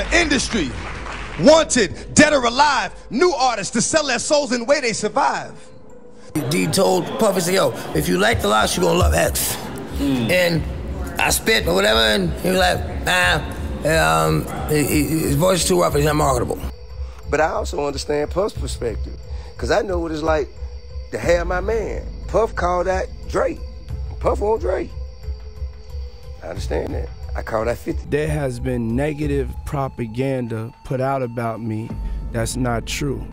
the industry. Wanted, dead or alive, new artists to sell their souls in way they survive. D told Puffy, said, yo, if you like the LOX, you're gonna love X. Mm. And I spit or whatever, and he was like, ah, um, his voice is too rough, he's not marketable. But I also understand Puff's perspective, because I know what it's like to have my man. Puff called that Drake. Puff on Drake. I understand that. I call that 50. There has been negative propaganda put out about me that's not true.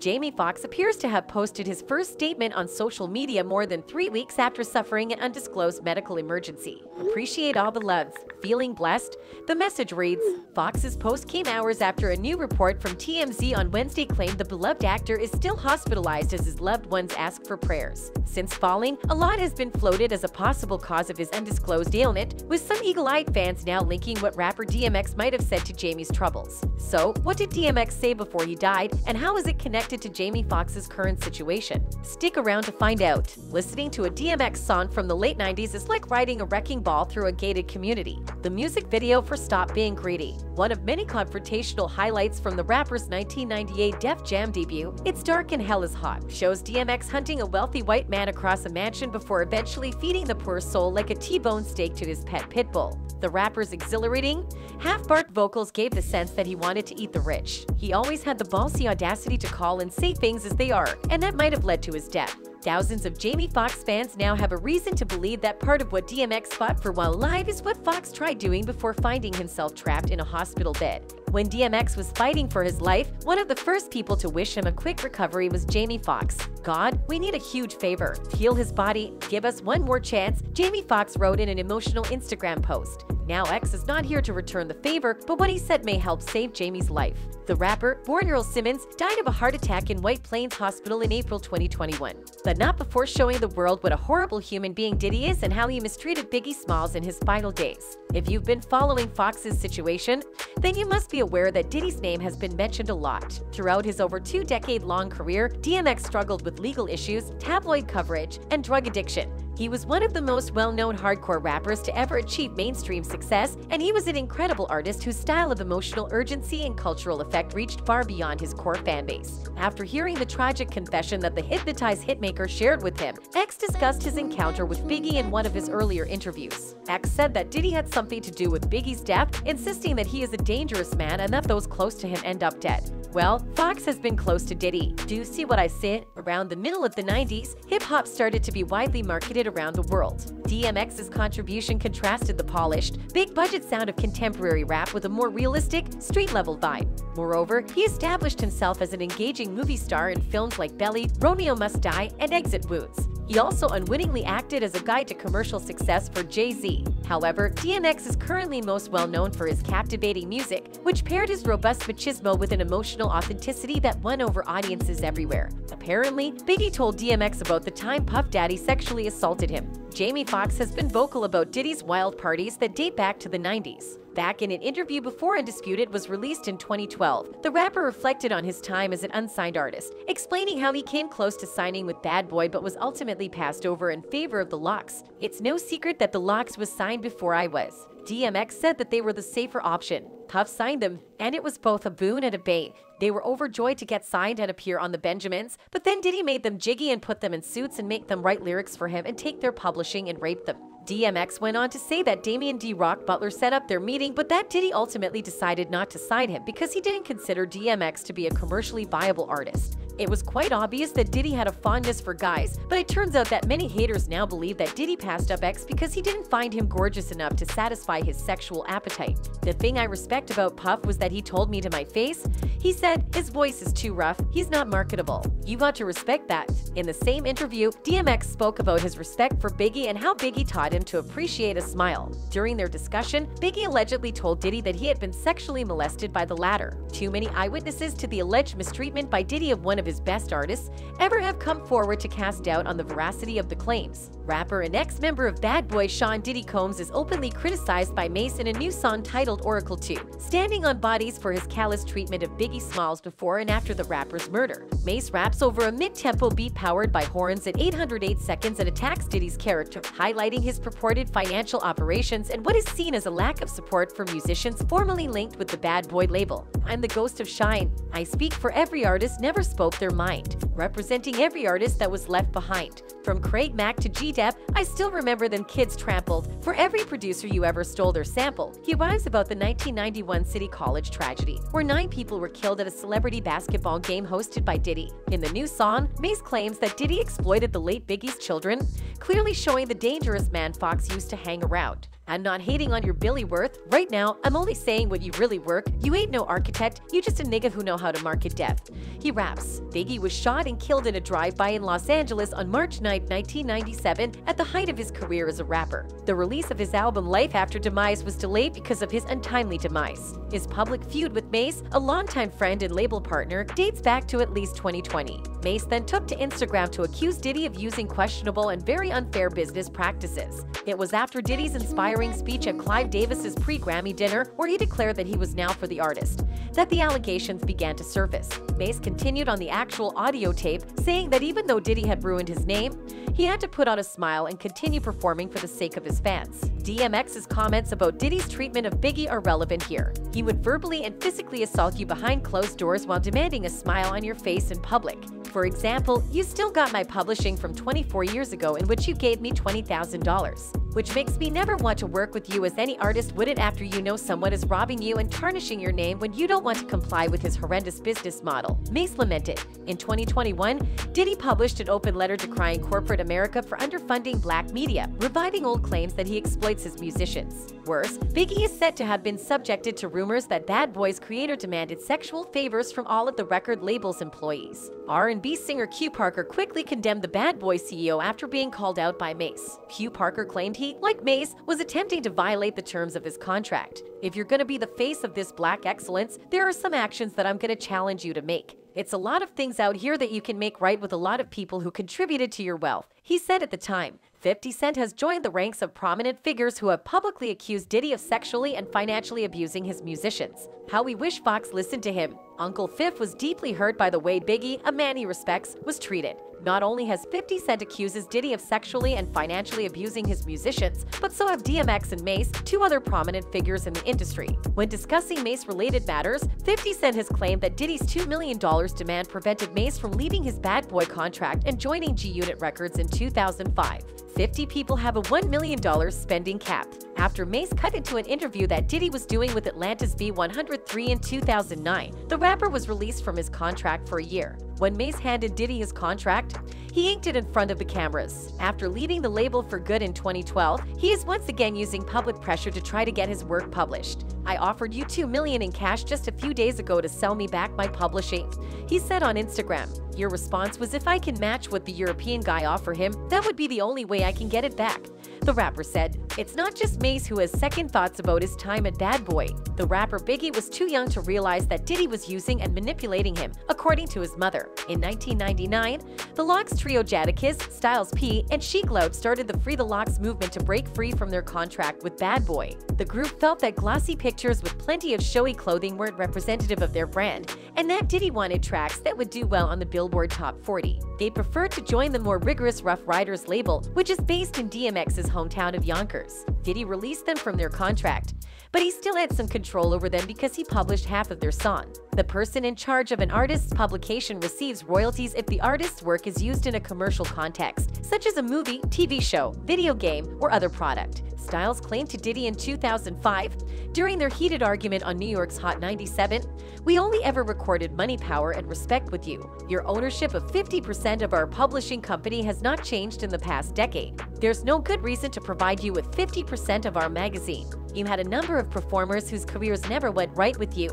Jamie Foxx appears to have posted his first statement on social media more than three weeks after suffering an undisclosed medical emergency. Appreciate all the loves. Feeling blessed? The message reads Foxx's post came hours after a new report from TMZ on Wednesday claimed the beloved actor is still hospitalized as his loved ones ask for prayers. Since falling, a lot has been floated as a possible cause of his undisclosed ailment, with some eagle eyed fans now linking what rapper DMX might have said to Jamie's troubles. So, what did DMX say before he died, and how is it connected? Connected to Jamie Foxx's current situation? Stick around to find out. Listening to a DMX song from the late 90s is like riding a wrecking ball through a gated community. The music video for Stop Being Greedy, one of many confrontational highlights from the rapper's 1998 Def Jam debut, It's Dark and Hell is Hot, shows DMX hunting a wealthy white man across a mansion before eventually feeding the poor soul like a T-bone steak to his pet pit bull. The rapper's exhilarating, half-barked vocals gave the sense that he wanted to eat the rich. He always had the ballsy audacity to call and say things as they are, and that might have led to his death. Thousands of Jamie Foxx fans now have a reason to believe that part of what DMX fought for while alive is what Foxx tried doing before finding himself trapped in a hospital bed. When DMX was fighting for his life, one of the first people to wish him a quick recovery was Jamie Foxx. God, we need a huge favor. Heal his body, give us one more chance, Jamie Foxx wrote in an emotional Instagram post. Now X is not here to return the favor, but what he said may help save Jamie's life. The rapper, born Earl Simmons, died of a heart attack in White Plains Hospital in April 2021. But not before showing the world what a horrible human being Diddy is and how he mistreated Biggie Smalls in his final days. If you've been following Foxx's situation, then you must be aware that Diddy's name has been mentioned a lot. Throughout his over two decade long career, DMX struggled with legal issues, tabloid coverage, and drug addiction. He was one of the most well-known hardcore rappers to ever achieve mainstream success, and he was an incredible artist whose style of emotional urgency and cultural effect reached far beyond his core fanbase. After hearing the tragic confession that the hypnotized hitmaker shared with him, X discussed his encounter with Biggie in one of his earlier interviews. X said that Diddy had something to do with Biggie's death, insisting that he is a dangerous man and that those close to him end up dead. Well, Foxx has been close to Diddy. Do you see what I said? Around the middle of the 90s, hip-hop started to be widely marketed around the world. DMX's contribution contrasted the polished, big-budget sound of contemporary rap with a more realistic, street-level vibe. Moreover, he established himself as an engaging movie star in films like Belly, Romeo Must Die, and Exit Wounds. He also unwittingly acted as a guide to commercial success for Jay-Z. However, DMX is currently most well known for his captivating music, which paired his robust machismo with an emotional authenticity that won over audiences everywhere. Apparently, Biggie told DMX about the time Puff Daddy sexually assaulted him. Jamie Foxx has been vocal about Diddy's wild parties that date back to the 90s. Back in an interview before Undisputed was released in 2012, the rapper reflected on his time as an unsigned artist, explaining how he came close to signing with Bad Boy but was ultimately passed over in favor of the LOX. It's no secret that the LOX was signed before I was. DMX said that they were the safer option. Puff signed them, and it was both a boon and a bane. They were overjoyed to get signed and appear on the Benjamins, but then Diddy made them jiggy and put them in suits and make them write lyrics for him and take their publishing and rape them. DMX went on to say that Damian D. Rock Butler set up their meeting, but that Diddy ultimately decided not to sign him because he didn't consider DMX to be a commercially viable artist. It was quite obvious that Diddy had a fondness for guys, but it turns out that many haters now believe that Diddy passed up X because he didn't find him gorgeous enough to satisfy his sexual appetite. The thing I respect about Puff was that he told me to my face, he said, his voice is too rough, he's not marketable. You got to respect that. In the same interview, DMX spoke about his respect for Biggie and how Biggie taught him to appreciate a smile. During their discussion, Biggie allegedly told Diddy that he had been sexually molested by the latter. Too many eyewitnesses to the alleged mistreatment by Diddy of one of his best artists, ever have come forward to cast doubt on the veracity of the claims. Rapper and ex-member of Bad Boy Sean Diddy Combs is openly criticized by Mase in a new song titled Oracle 2, standing on bodies for his callous treatment of Biggie Smalls before and after the rapper's murder. Mase raps over a mid-tempo beat powered by horns at 808 seconds and attacks Diddy's character, highlighting his purported financial operations and what is seen as a lack of support for musicians formerly linked with the Bad Boy label. I'm the ghost of Shyne. I speak for every artist never spoke their mind, representing every artist that was left behind. From Craig Mack to G-Dep, I still remember them kids trampled. For every producer you ever stole their sample, he rhymes about the 1991 City College tragedy, where nine people were killed at a celebrity basketball game hosted by Diddy. In the new song, Mase claims that Diddy exploited the late Biggie's children, clearly showing the dangerous man Foxx used to hang around. I'm not hating on your Billy Worth. Right now, I'm only saying what you really work. You ain't no architect, you just a nigga who know how to market death. He raps, Biggie was shot and killed in a drive-by in Los Angeles on March 9, 1997, at the height of his career as a rapper. The release of his album Life After Demise was delayed because of his untimely demise. His public feud with Mase, a longtime friend and label partner, dates back to at least 2020. Mase then took to Instagram to accuse Diddy of using questionable and very unfair business practices. It was after Diddy's inspiring speech at Clive Davis's pre-Grammy dinner, where he declared that he was now for the artist, that the allegations began to surface. Mase continued on the actual audio tape, saying that even though Diddy had ruined his name, he had to put on a smile and continue performing for the sake of his fans. DMX's comments about Diddy's treatment of Biggie are relevant here. He would verbally and physically assault you behind closed doors while demanding a smile on your face in public. For example, you still got my publishing from 24 years ago in which you gave me $20,000, which makes me never want to work with you as any artist wouldn't after you know someone is robbing you and tarnishing your name when you don't want to comply with his horrendous business model. Mase lamented. In 2021, Diddy published an open letter decrying corporate America for underfunding black media, reviving old claims that he exploits his musicians. Worse, Biggie is said to have been subjected to rumors that Bad Boy's creator demanded sexual favors from all of the record label's employees. R&B singer Q Parker quickly condemned the Bad Boy CEO after being called out by Mase. Q Parker claimed he, like Mase, was attempting to violate the terms of his contract. If you're going to be the face of this black excellence, there are some actions that I'm going to challenge you to make. It's a lot of things out here that you can make right with a lot of people who contributed to your wealth, he said at the time. 50 Cent has joined the ranks of prominent figures who have publicly accused Diddy of sexually and financially abusing his musicians. How we wish Foxx listened to him. Uncle Fif was deeply hurt by the way Biggie, a man he respects, was treated. Not only has 50 Cent accuses Diddy of sexually and financially abusing his musicians, but so have DMX and Mase, two other prominent figures in the industry. When discussing Mase-related matters, 50 Cent has claimed that Diddy's $2 million demand prevented Mase from leaving his Bad Boy contract and joining G-Unit Records in 2005. 50 people have a $1 million spending cap. After Mase cut into an interview that Diddy was doing with Atlanta's V103 in 2009, the rapper was released from his contract for a year. When Mase handed Diddy his contract, he inked it in front of the cameras. After leaving the label for good in 2012, he is once again using public pressure to try to get his work published. I offered you 2 million in cash just a few days ago to sell me back my publishing. He said on Instagram, your response was if I can match what the European guy offer him, that would be the only way I can get it back. The rapper said, It's not just Mase who has second thoughts about his time at Bad Boy. The rapper Biggie was too young to realize that Diddy was using and manipulating him, according to his mother. In 1999, the LOX trio Jadakiss, Styles P, and Sheek Louud started the Free the LOX movement to break free from their contract with Bad Boy. The group felt that glossy pictures with plenty of showy clothing weren't representative of their brand, and that Diddy wanted tracks that would do well on the Billboard Top 40. They preferred to join the more rigorous Ruff Ryders label, which is based in DMX's hometown of Yonkers. Diddy released them from their contract, but he still had some control over them because he published half of their song. The person in charge of an artist's publication receives royalties if the artist's work is used in a commercial context, such as a movie, TV show, video game, or other product. Styles claimed to Diddy in 2005, during their heated argument on New York's Hot 97, We only ever recorded money, power, and respect with you. Your ownership of 50% of our publishing company has not changed in the past decade. There's no good reason to provide you with 50% of our magazine. You had a number of performers whose careers never went right with you.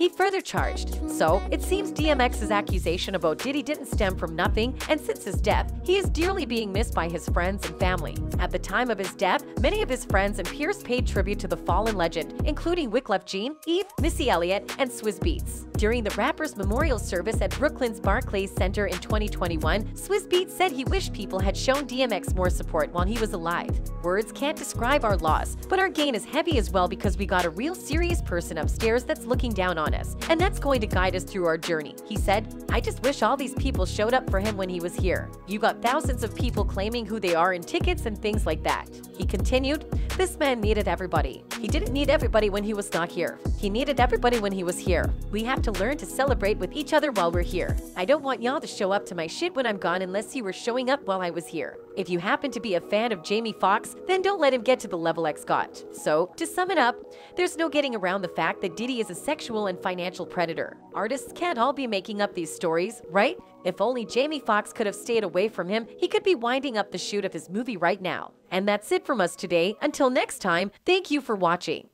He further charged. So, it seems DMX's accusation about Diddy didn't stem from nothing, and since his death, he is dearly being missed by his friends and family. At the time of his death, many of his friends and peers paid tribute to the fallen legend, including Wyclef Jean, Eve, Missy Elliott, and Swizz Beatz. During the rapper's memorial service at Brooklyn's Barclays Center in 2021, Swizz Beatz said he wished people had shown DMX more support while he was alive. Words can't describe our loss, but our gain is heavy as well because we got a real serious person upstairs that's looking down on us, and that's going to guide us through our journey. He said, I just wish all these people showed up for him when he was here. You got thousands of people claiming who they are in tickets and things like that. He continued, This man needed everybody. He didn't need everybody when he was not here. He needed everybody when he was here. We have to learn to celebrate with each other while we're here. I don't want y'all to show up to my shit when I'm gone unless you were showing up while I was here. If you happen to be a fan of Jamie Foxx, then don't let him get to the level X got. So, to sum it up, there's no getting around the fact that Diddy is a sexual and financial predator. Artists can't all be making up these stories, right? If only Jamie Foxx could have stayed away from him, he could be winding up the shoot of his movie right now. And that's it from us today. Until next time, thank you for watching.